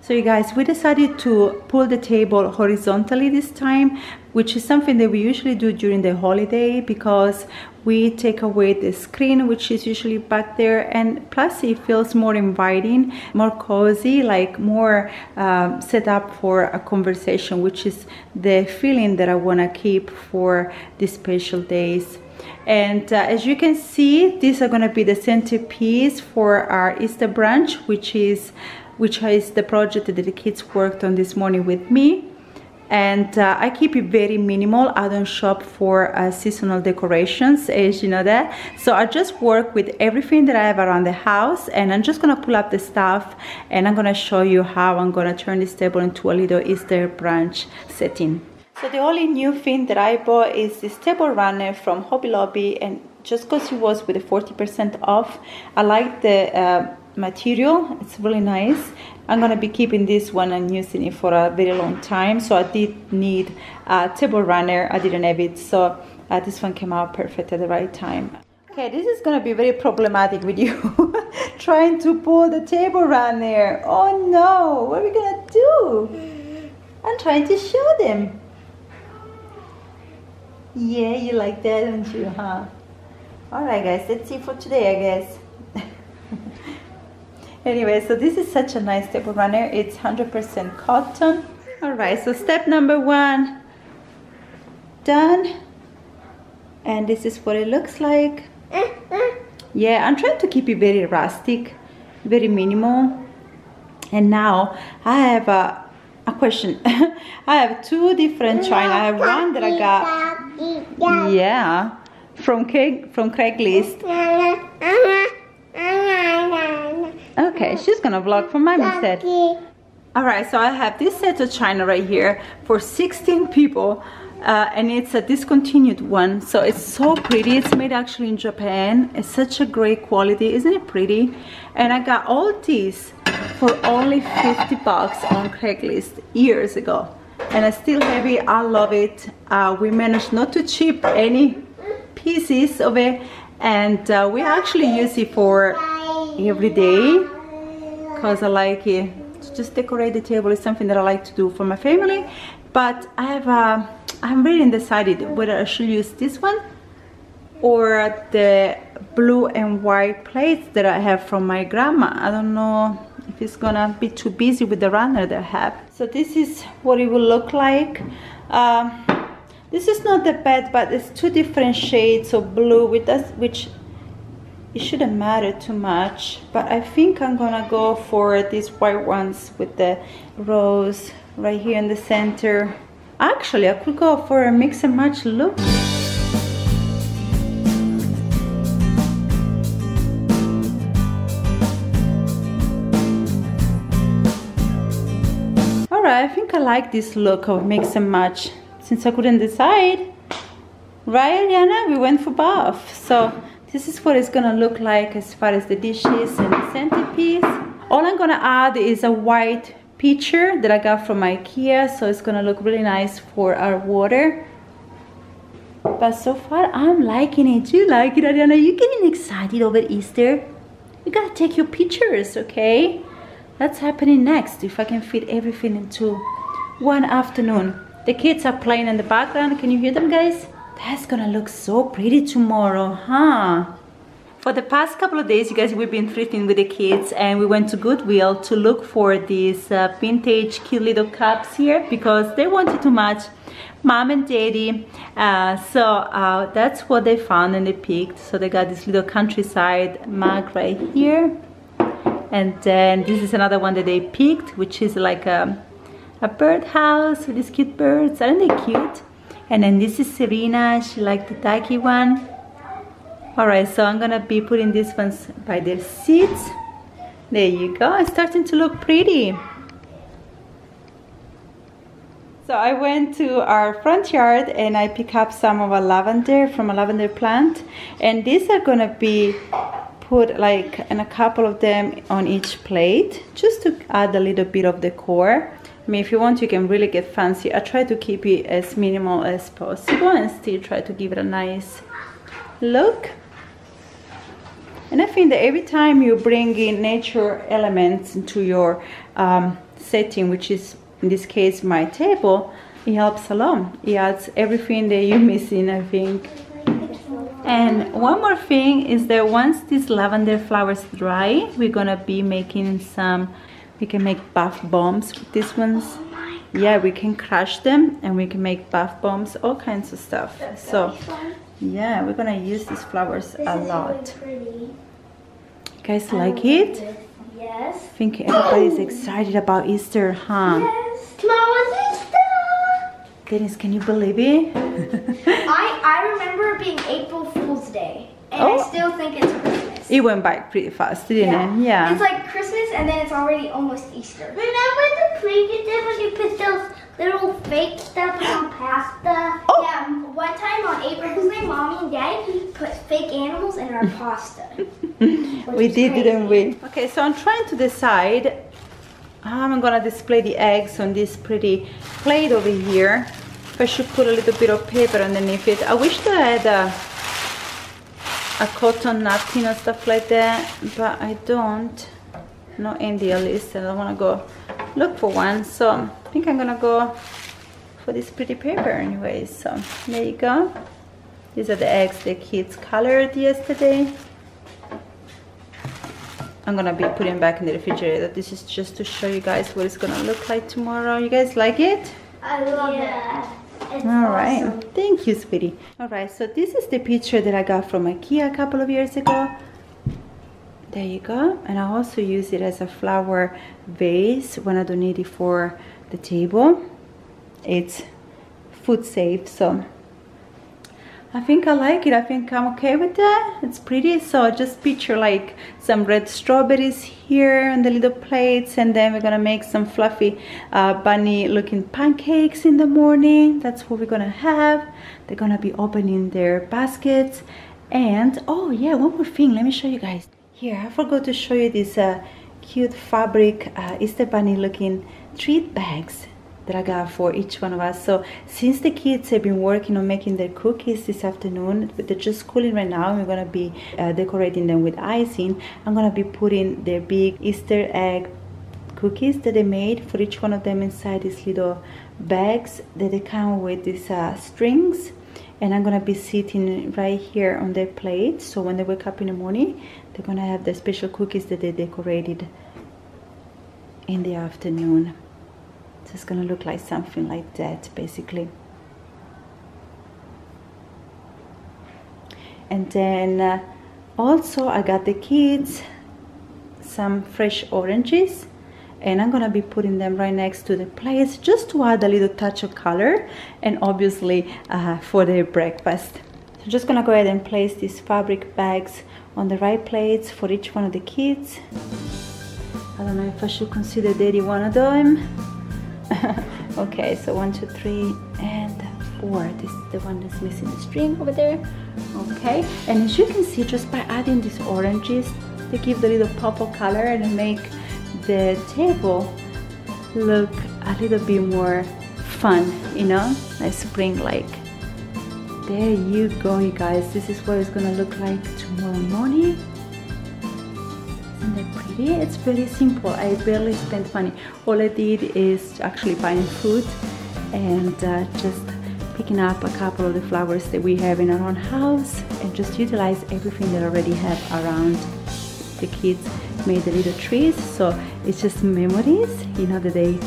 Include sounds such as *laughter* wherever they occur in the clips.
So you guys, we decided to pull the table horizontally this time, which is something that we usually do during the holiday because we take away the screen, which is usually back there. And plus it feels more inviting, more cozy, like more um, set up for a conversation, which is the feeling that I want to keep for these special days and uh, as you can see these are going to be the centerpiece for our Easter brunch which is which is the project that the kids worked on this morning with me. And uh, I keep it very minimal. I don't shop for uh, seasonal decorations as you know that. So I just work with everything that I have around the house and I'm just gonna pull up the stuff and I'm gonna show you how I'm gonna turn this table into a little Easter brunch setting. So the only new thing that I bought is this table runner from Hobby Lobby and just because it was with a 40% off I like the uh, material. It's really nice. I'm gonna be keeping this one and using it for a very long time so I did need a table runner. I didn't have it so uh, this one came out perfect at the right time. Okay this is gonna be very problematic with you *laughs* trying to pull the table runner. Oh no. What are we gonna do? I'm trying to show them. Yeah you like that don't you huh? Alright guys that's it for today I guess anyway so this is such a nice table runner. It's 100% cotton. All right so step number one. Done. And this is what it looks like. Yeah i'm trying to keep it very rustic very minimal. And now i have a, a question. *laughs* I have two different china. I have one that i got. Yeah from Craig, from craigslist *laughs* Okay, she's gonna vlog for mom set. Alright, so I have this set of china right here for 16 people. Uh, and it's a discontinued one. So it's so pretty. It's made actually in Japan. It's such a great quality. Isn't it pretty? And I got all these for only 50 bucks on Craigslist years ago. And I still have it I love it. Uh, we managed not to chip any pieces of it. And uh, we actually use it for every day because I like it to just decorate the table. Is something that I like to do for my family. But I have a I'm really undecided whether I should use this one or the blue and white plates that I have from my grandma. I don't know if it's gonna be too busy with the runner that I have. So this is what it will look like. Um, this is not the bed but it's two different shades of blue with us which it shouldn't matter too much but I think I'm gonna go for these white ones with the rose right here in the center actually I could go for a mix and match look Alright, I think I like this look of mix and match since I couldn't decide. Right, Ariana? We went for both. So this is what it's gonna look like as far as the dishes and the centerpiece. All I'm gonna add is a white pitcher that I got from Ikea, so it's gonna look really nice for our water. But so far, I'm liking it. You like it, Ariana? You getting excited over Easter? You gotta take your pictures, okay? That's happening next, if I can fit everything into one afternoon. The kids are playing in the background. Can you hear them, guys? That's gonna look so pretty tomorrow, huh? For the past couple of days, you guys, we've been thrifting with the kids and we went to Goodwill to look for these uh, vintage cute little cups here because they wanted to match mom and daddy. Uh, so uh, that's what they found and they picked. So they got this little countryside mug right here. And then this is another one that they picked, which is like a, a birdhouse with these cute birds. Aren't they cute? And then this is Serena. She liked the tacky one. Alright so I'm gonna be putting these ones by their seats. There you go. It's starting to look pretty. So I went to our front yard and I picked up some of a lavender from a lavender plant. And these are gonna be put like and a couple of them on each plate just to add a little bit of decor I mean, if you want, you can really get fancy. I try to keep it as minimal as possible and still try to give it a nice look. and I think that every time you bring in nature elements into your um, setting which is in this case my table it helps a lot it adds everything that you're missing I think and one more thing is that once these lavender flowers dry we're gonna be making some we can make bath bombs with these ones yeah we can crush them and we can make bath bombs all kinds of stuff so yeah we're gonna use these flowers a lot you guys like it Yes. I think everybody's excited about Easter huh Yes. Tomorrow's Easter. Dennis can you believe it *laughs* I I remember it being April Fool's Day, and Oh. I still think it's. It went by pretty fast didn't it yeah It's like Christmas, and then it's already almost Easter. Remember the play you did when you put those little fake stuff on pasta? Oh. Yeah. One time on April Fool's Day, mommy and daddy put fake animals in our pasta. *laughs* we did crazy. didn't we okay so i'm trying to decide how i'm gonna display the eggs on this pretty plate over here if i should put a little bit of paper underneath it i wish that i had a, a cotton napkin and stuff like that but i don't not in the list and i don't want to go look for one so i think i'm gonna go for this pretty paper anyways so there you go these are the eggs the kids colored yesterday I'm gonna be putting back in the refrigerator. This is just to show you guys what it's gonna look like tomorrow. You guys like it? I love it. All right. awesome. Thank you, sweetie. All right, so this is the picture that I got from IKEA a couple of years ago. There you go. And I also use it as a flower vase when I don't need it for the table. It's food safe, so I think I like it. I think I'm okay with that. It's pretty. So just picture like some red strawberries here on the little plates. And then we're to make some fluffy uh, bunny looking pancakes in the morning. That's what we're to have. They're to be opening their baskets. And oh yeah, one more thing. Let me show you guys. Here, I forgot to show you these uh, cute fabric uh, Easter bunny looking treat bags that I got for each one of us. So since the kids have been working on making their cookies this afternoon, they're just cooling right now, and we're gonna be uh, decorating them with icing. I'm gonna be putting their big Easter egg cookies that they made for each one of them inside these little bags that they come with these uh, strings. And I'm gonna be sitting right here on their plate. So when they wake up in the morning, they're gonna have the special cookies that they decorated in the afternoon. So it's gonna look like something like that basically. And then uh, also I got the kids some fresh oranges and I'm gonna be putting them right next to the plates just to add a little touch of color and obviously uh, for their breakfast. So just gonna go ahead and place these fabric bags on the right plates for each one of the kids. I don't know if I should consider daddy one of them. *laughs* okay, so one, two, three, and four. This is the one that's missing the string over there. Okay, and as you can see, just by adding these oranges, they give the little purple color and make the table look a little bit more fun, you know, like spring-like. There you go, you guys. This is what it's gonna look like tomorrow morning. Isn't pretty? It's very simple. I barely spent money. All I did is actually buying food and uh, just picking up a couple of the flowers that we have in our own house and just utilize everything that I already have around. The kids made the little trees, so it's just memories, you know, that they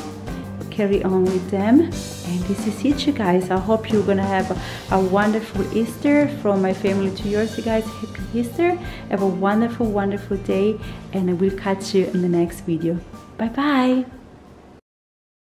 carry on with them. And this is it, you guys. I hope you're gonna have a, a wonderful Easter from my family to yours, you guys. Happy Easter. Have a wonderful, wonderful day, and I will catch you in the next video. Bye bye.